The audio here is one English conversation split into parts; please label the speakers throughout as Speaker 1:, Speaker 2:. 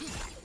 Speaker 1: Yeah!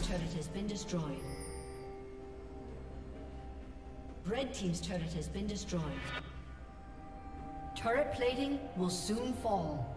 Speaker 1: Turret has been destroyed. Red Team's turret has been destroyed. Turret plating will soon fall.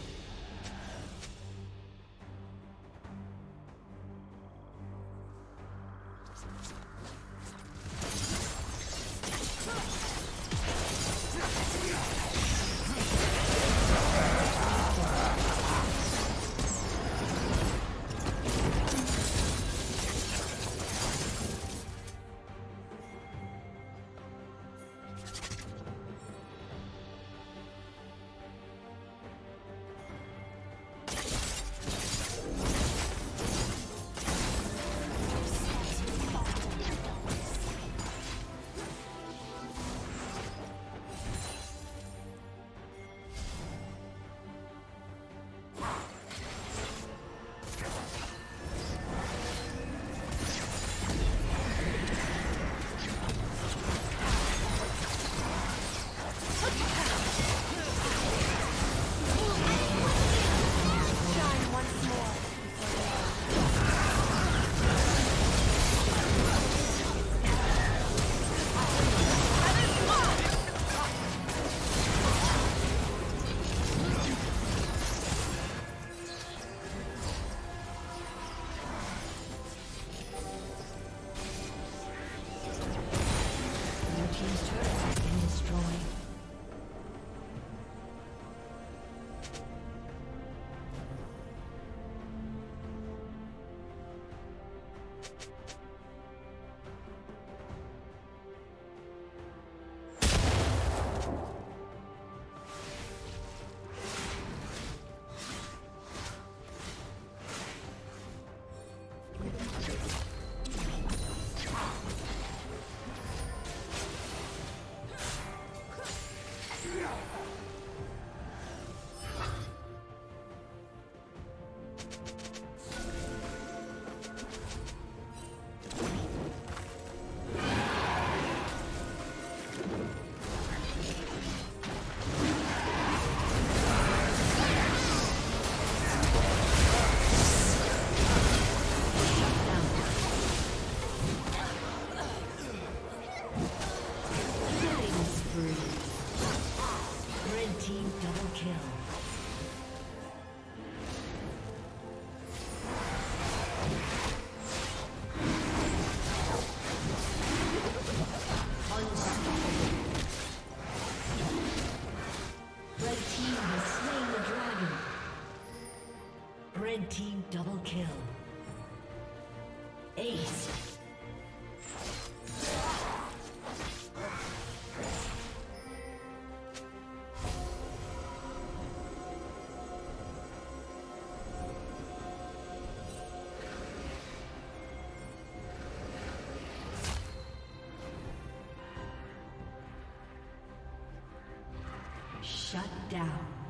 Speaker 1: Shut down.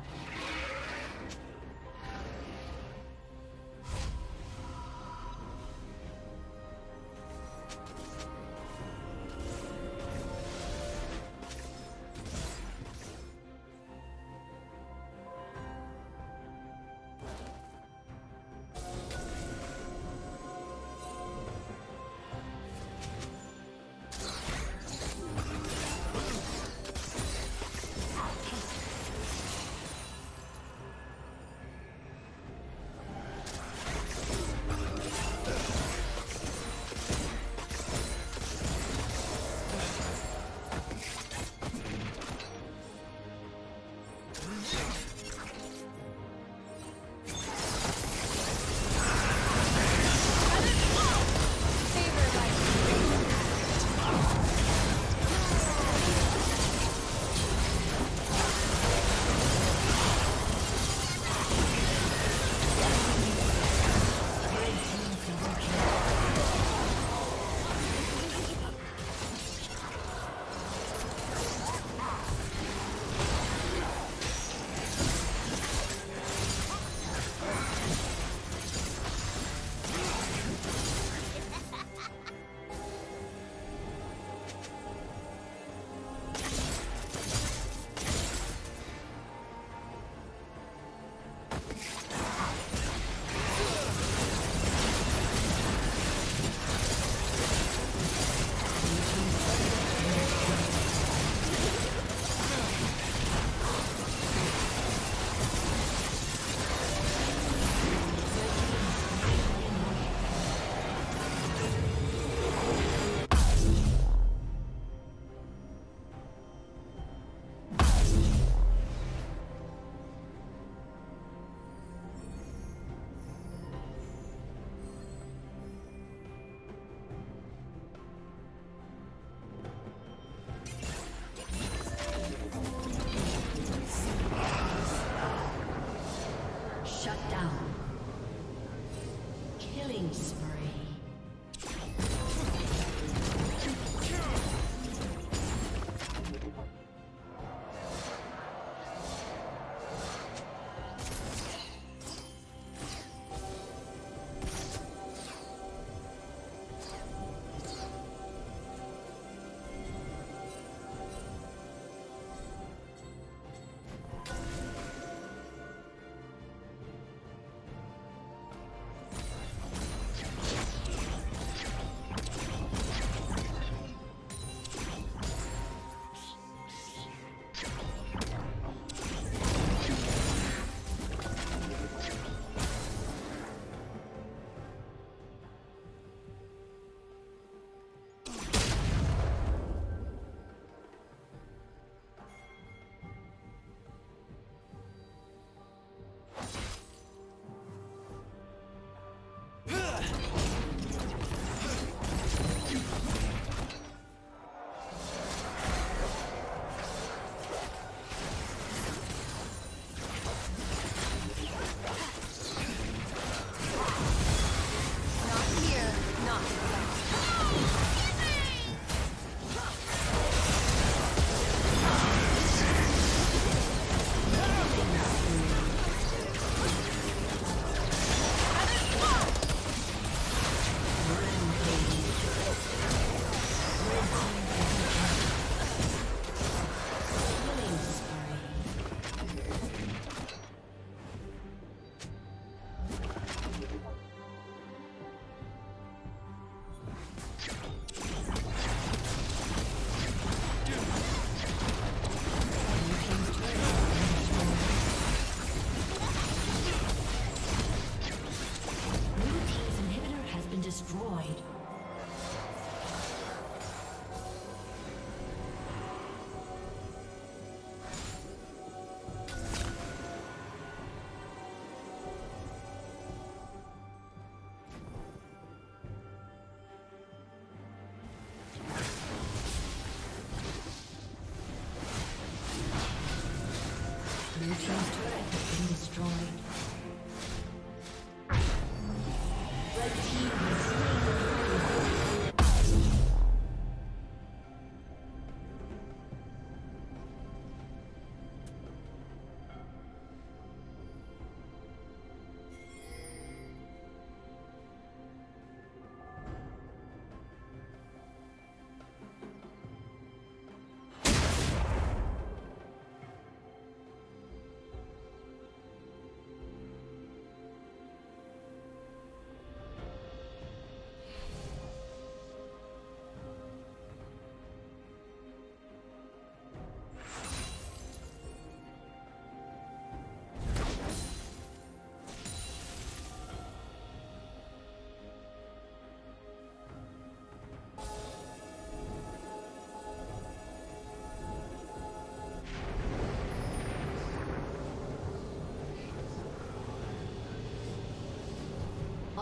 Speaker 1: destroyed.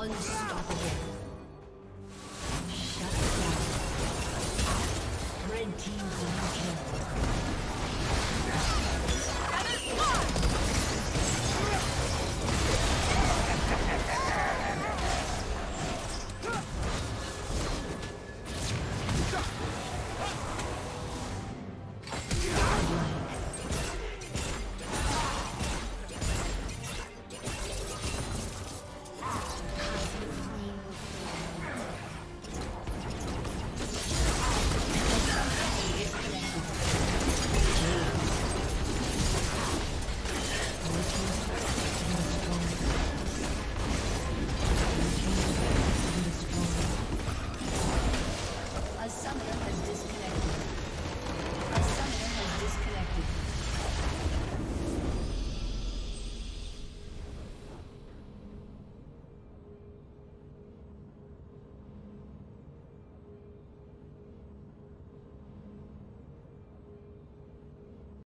Speaker 1: Unstoppable.